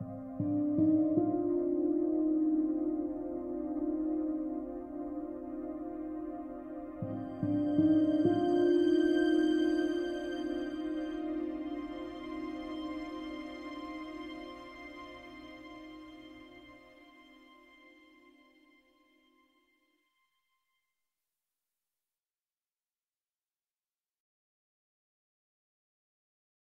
you